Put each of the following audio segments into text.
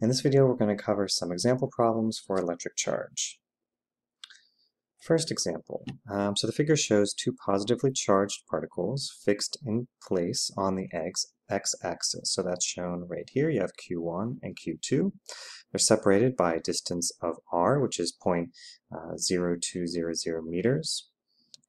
In this video, we're going to cover some example problems for electric charge. First example. Um, so the figure shows two positively charged particles fixed in place on the x-axis. So that's shown right here. You have Q1 and Q2. They're separated by a distance of r, which is uh, 0.0200 meters.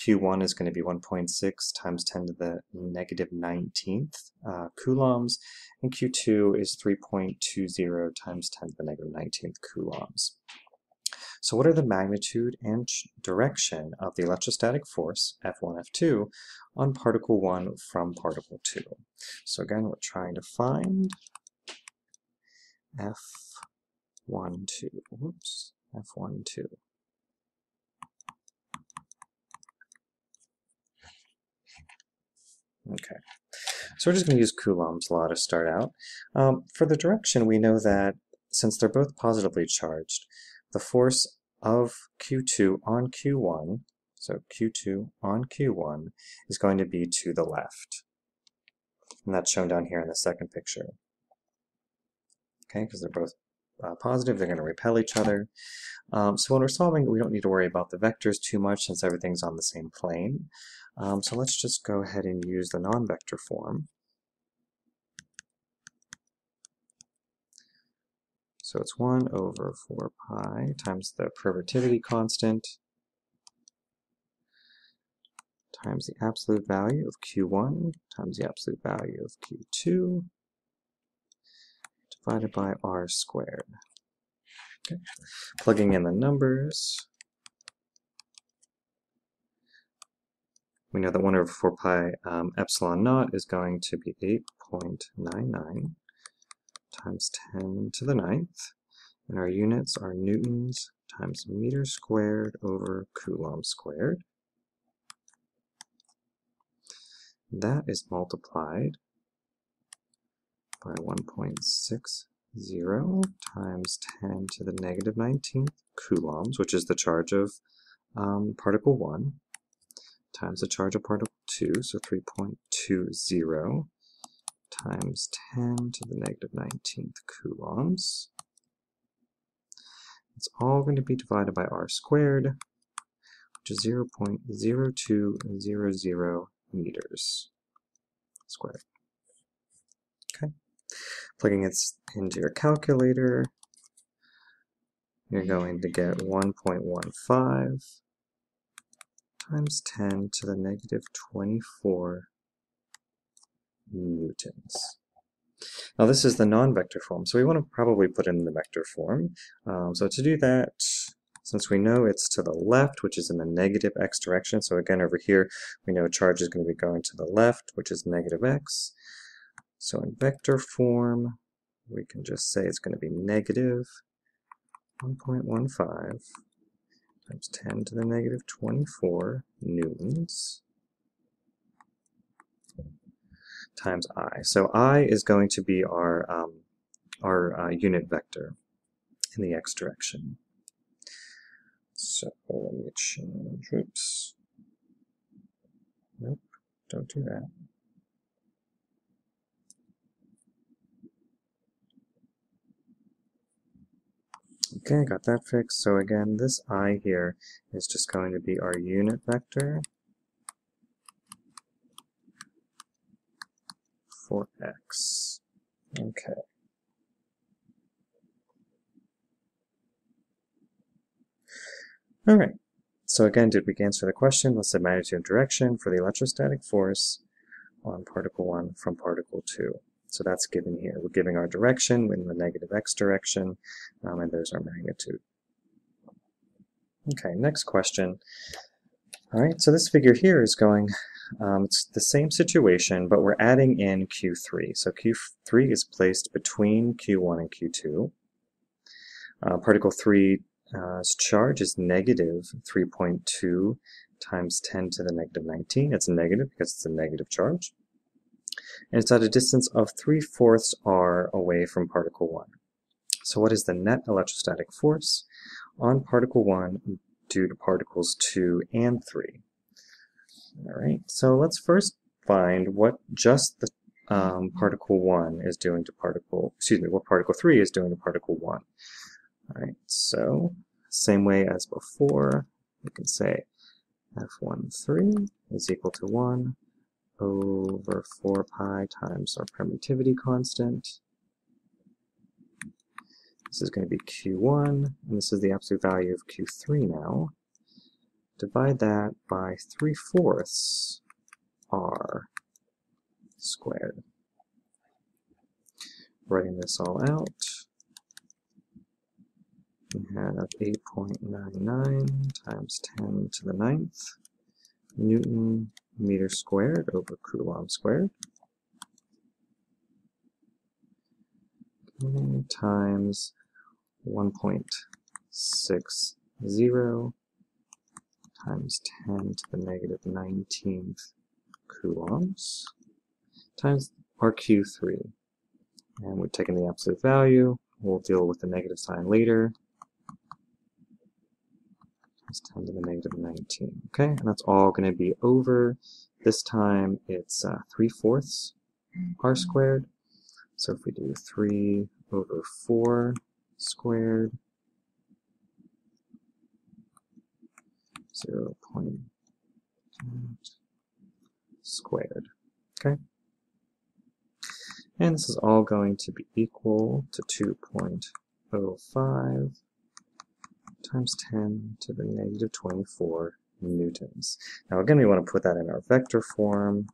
Q1 is going to be 1.6 times 10 to the negative 19th uh, coulombs, and Q2 is 3.20 times 10 to the negative 19th coulombs. So what are the magnitude and direction of the electrostatic force, F1, F2, on particle 1 from particle 2? So again, we're trying to find F1, 2, whoops, F1, 2. Okay, so we're just going to use Coulomb's law to start out. Um, for the direction, we know that since they're both positively charged, the force of Q2 on Q1, so Q2 on Q1, is going to be to the left. And that's shown down here in the second picture. Okay, because they're both uh, positive, they're going to repel each other. Um, so when we're solving, we don't need to worry about the vectors too much since everything's on the same plane. Um, so let's just go ahead and use the non-vector form. So it's 1 over 4 pi times the permittivity constant times the absolute value of Q1 times the absolute value of Q2 divided by r squared. Okay. Plugging in the numbers, we know that 1 over 4 pi um, epsilon naught is going to be 8.99 times 10 to the ninth, and our units are newtons times meter squared over coulomb squared. That is multiplied by 1.60 times 10 to the negative 19th coulombs, which is the charge of um, particle 1, times the charge of particle 2, so 3.20 times 10 to the negative 19th coulombs. It's all going to be divided by r squared, which is 0.0200 meters squared. Okay, plugging it into your calculator, you're going to get 1.15 times 10 to the negative 24 newtons. Now this is the non-vector form, so we want to probably put in the vector form. Um, so to do that, since we know it's to the left, which is in the negative x direction, so again over here we know charge is going to be going to the left, which is negative x. So in vector form, we can just say it's going to be negative 1.15 times 10 to the negative 24 newtons times i. So i is going to be our, um, our uh, unit vector in the x direction. So let me change, oops. Nope, don't do that. Okay, got that fixed. So again, this i here is just going to be our unit vector for x. Okay. All right. So again, did we answer the question? What's the magnitude of direction for the electrostatic force on particle 1 from particle 2? So that's given here. We're giving our direction in the negative x direction, um, and there's our magnitude. Okay, next question. All right, so this figure here is going, um, it's the same situation, but we're adding in Q3. So Q3 is placed between Q1 and Q2. Uh, particle 3's uh, charge is negative 3.2 times 10 to the negative 19. It's negative because it's a negative charge and it's at a distance of 3 fourths r away from particle 1. So what is the net electrostatic force on particle 1 due to particles 2 and 3? All right, so let's first find what just the um, particle 1 is doing to particle, excuse me, what particle 3 is doing to particle 1. All right, so same way as before, we can say f13 is equal to 1 over 4 pi times our permittivity constant. This is going to be Q1, and this is the absolute value of Q3 now. Divide that by 3 fourths R squared. Writing this all out, we have 8.99 times 10 to the ninth Newton meter squared over Coulomb squared. Times 1.60 times 10 to the negative 19th coulombs times our Q3. And we're taking the absolute value. We'll deal with the negative sign later. Times 10 to the negative 19. Okay, and that's all going to be over. This time it's uh, 3 fourths r squared. So if we do 3 over 4 squared, 0 0.8 squared. Okay? And this is all going to be equal to 2.05 times 10 to the negative 24 newtons. Now again, we want to put that in our vector form.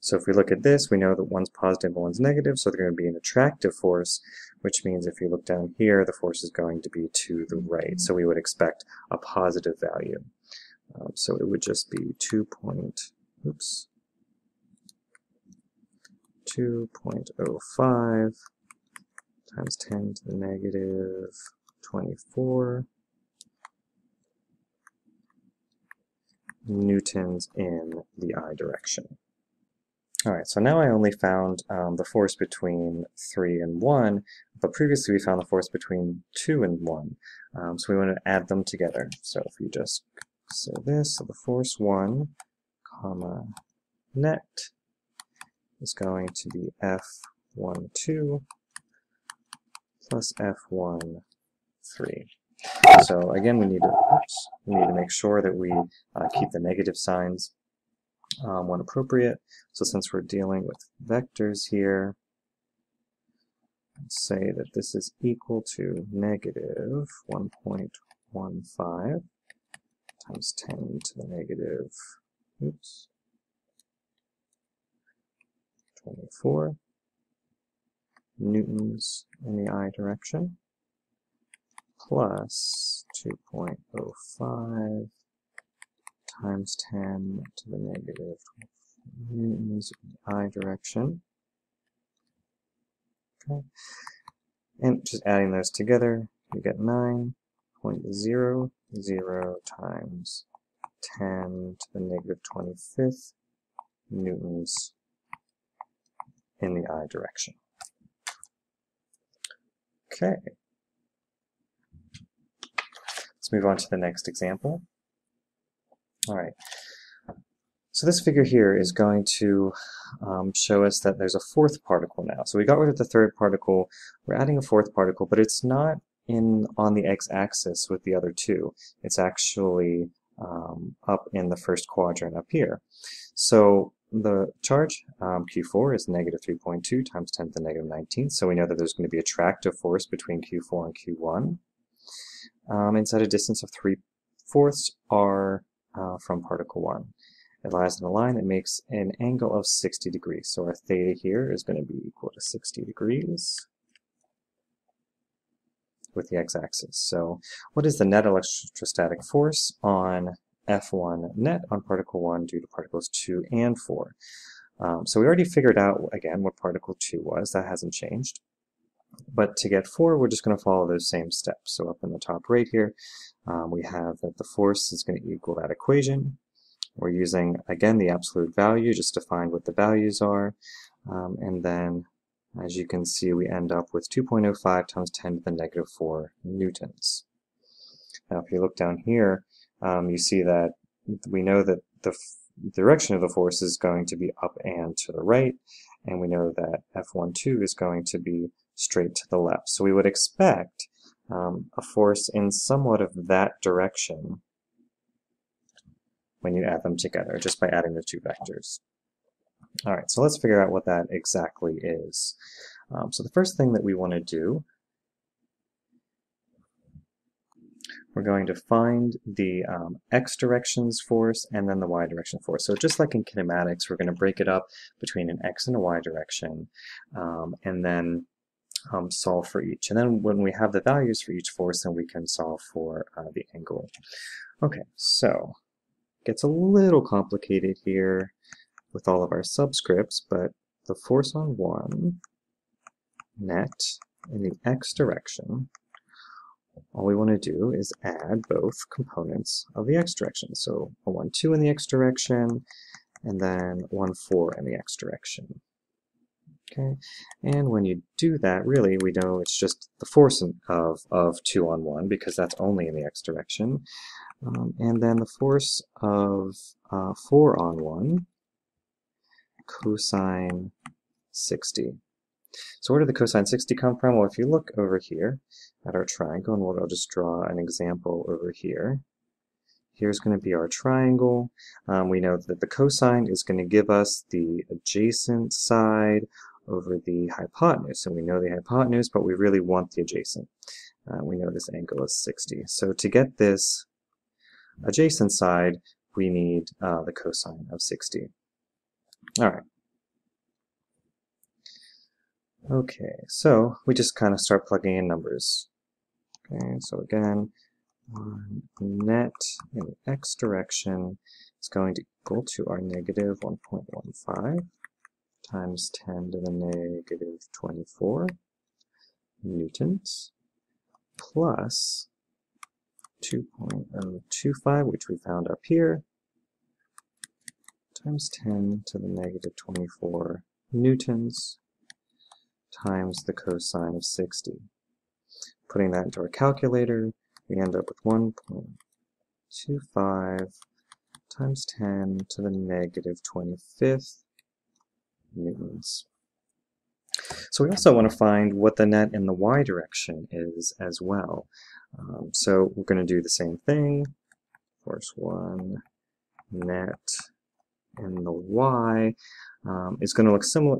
So if we look at this, we know that one's positive and one's negative, so they're going to be an attractive force, which means if you look down here, the force is going to be to the right. So we would expect a positive value. Um, so it would just be 2 point, oops, 2.05 times 10 to the negative 24 newtons in the i direction. Alright, so now I only found um, the force between 3 and 1, but previously we found the force between 2 and 1. Um, so we want to add them together. So if you just say this, so the force 1, comma, net is going to be F12 plus f1, 3. So again, we need to oops, we need to make sure that we uh, keep the negative signs um, when appropriate. So since we're dealing with vectors here, say that this is equal to negative 1.15 times 10 to the negative, oops, 24 newtons in the i direction plus 2.05 times 10 to the negative newtons in the i direction. Okay. And just adding those together, you get 9.00 times 10 to the negative 25th newtons in the i direction. Okay. Let's move on to the next example. All right. So this figure here is going to um, show us that there's a fourth particle now. So we got rid of the third particle, we're adding a fourth particle, but it's not in on the x-axis with the other two. It's actually um, up in the first quadrant up here. So the charge, um, Q4, is negative 3.2 times 10 to the negative 19, so we know that there's going to be a attractive force between Q4 and Q1 um, inside a distance of 3 fourths r uh, from particle 1. It lies in a line that makes an angle of 60 degrees, so our theta here is going to be equal to 60 degrees with the x-axis. So what is the net electrostatic force on F1 net on particle 1 due to particles 2 and 4. Um, so we already figured out, again, what particle 2 was. That hasn't changed. But to get 4, we're just going to follow those same steps. So up in the top right here, um, we have that the force is going to equal that equation. We're using, again, the absolute value just to find what the values are. Um, and then, as you can see, we end up with 2.05 times 10 to the negative 4 newtons. Now, if you look down here, um, you see that we know that the direction of the force is going to be up and to the right, and we know that F12 is going to be straight to the left. So we would expect um, a force in somewhat of that direction when you add them together, just by adding the two vectors. All right, so let's figure out what that exactly is. Um, so the first thing that we want to do, we're going to find the um, x directions force and then the y direction force. So just like in kinematics, we're going to break it up between an x and a y direction, um, and then um, solve for each. And then when we have the values for each force, then we can solve for uh, the angle. Okay, so gets a little complicated here with all of our subscripts, but the force on 1 net in the x direction, all we want to do is add both components of the x direction. So a 1, 2 in the x direction, and then 1, 4 in the x direction. Okay, and when you do that, really, we know it's just the force of, of 2 on 1, because that's only in the x direction. Um, and then the force of uh, 4 on 1 cosine 60. So where did the cosine 60 come from? Well, if you look over here at our triangle, and we'll I'll just draw an example over here. Here's going to be our triangle. Um, we know that the cosine is going to give us the adjacent side over the hypotenuse. And we know the hypotenuse, but we really want the adjacent. Uh, we know this angle is 60. So to get this adjacent side, we need uh, the cosine of 60. All right. Okay, so we just kind of start plugging in numbers. Okay, so again, net in the x direction is going to equal to our negative 1.15 times 10 to the negative 24 newtons plus 2.025, which we found up here, times 10 to the negative 24 newtons times the cosine of 60. Putting that into our calculator, we end up with 1.25 times 10 to the negative 25th newtons. So we also want to find what the net in the y direction is as well. Um, so we're going to do the same thing. Force 1 net in the y um, is going to look similar.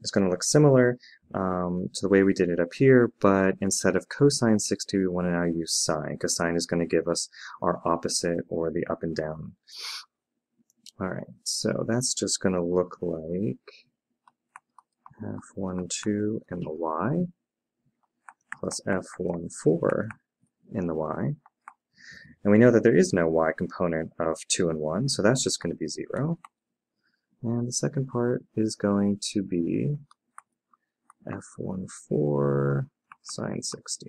It's going to look similar um, to the way we did it up here, but instead of cosine 60, we want to now use sine, because sine is going to give us our opposite or the up and down. All right, so that's just going to look like f12 in the y plus f14 in the y. And we know that there is no y component of 2 and 1, so that's just going to be 0. And the second part is going to be f14 sine 60.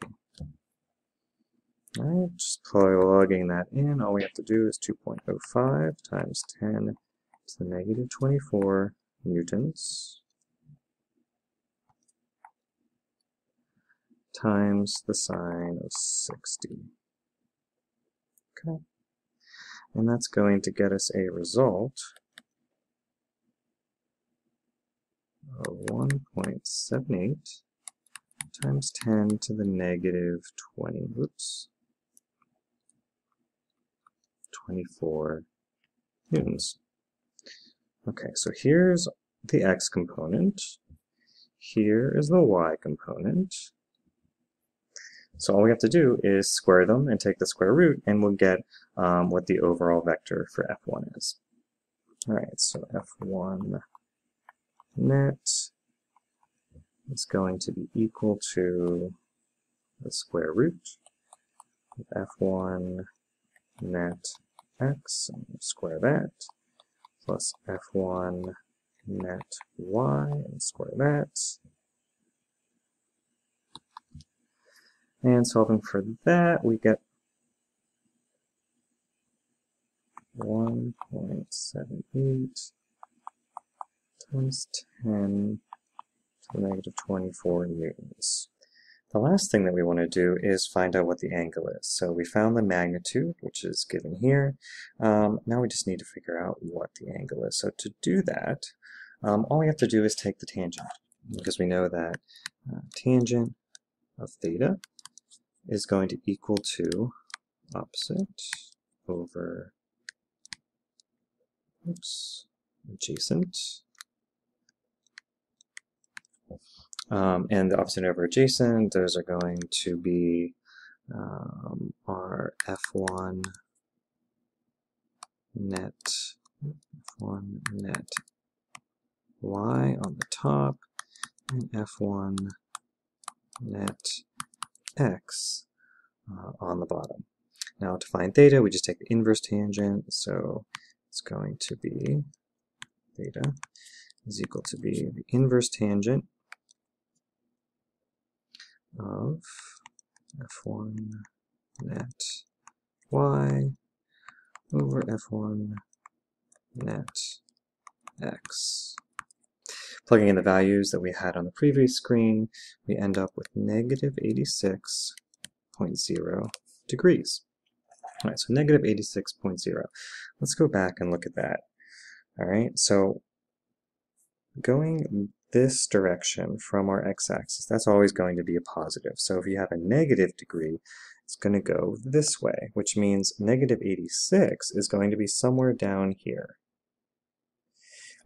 Alright, just plugging that in, all we have to do is 2.05 times 10 to the negative 24 newtons times the sine of 60. Okay. And that's going to get us a result of 1.78 times 10 to the negative 20, oops, 24 newtons. Okay, so here's the x component. Here is the y component. So all we have to do is square them and take the square root, and we'll get um, what the overall vector for f1 is. All right, so f1 net is going to be equal to the square root of f1 net x, and square that, plus f1 net y, and square that. And solving for that, we get 1.78 times 10 to the negative 24 newtons. The last thing that we want to do is find out what the angle is. So we found the magnitude, which is given here. Um, now we just need to figure out what the angle is. So to do that, um, all we have to do is take the tangent, because we know that uh, tangent of theta is going to equal to opposite over oops, adjacent Um, and the opposite over adjacent, those are going to be um, our F1 net, F1 net y on the top, and F1 net x uh, on the bottom. Now to find theta, we just take the inverse tangent, so it's going to be theta is equal to be the inverse tangent of f1 net y over f1 net x. Plugging in the values that we had on the previous screen, we end up with negative 86.0 degrees. All right, so negative 86.0. Let's go back and look at that. All right, so going this direction from our x-axis, that's always going to be a positive. So if you have a negative degree, it's going to go this way, which means negative 86 is going to be somewhere down here.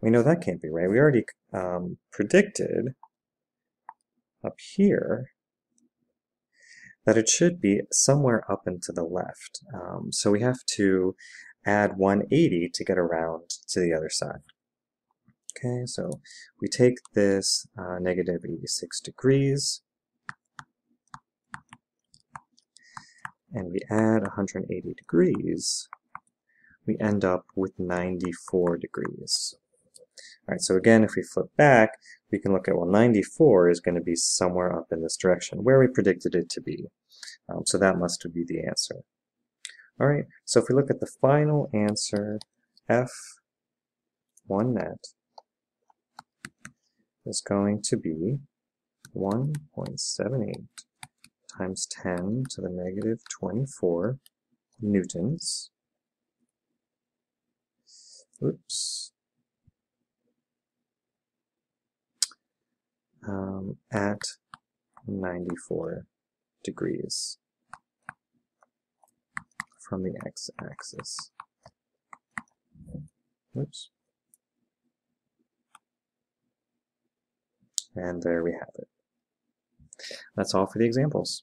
We know that can't be right. We already um, predicted up here that it should be somewhere up and to the left. Um, so we have to add 180 to get around to the other side. Okay, so we take this uh, negative 86 degrees and we add 180 degrees, we end up with 94 degrees. All right, so again, if we flip back, we can look at, well, 94 is going to be somewhere up in this direction, where we predicted it to be. Um, so that must be the answer. All right, so if we look at the final answer, F1 net is going to be 1.78 times 10 to the negative 24 newtons. Oops. Um, at 94 degrees from the x-axis. Oops. And there we have it. That's all for the examples.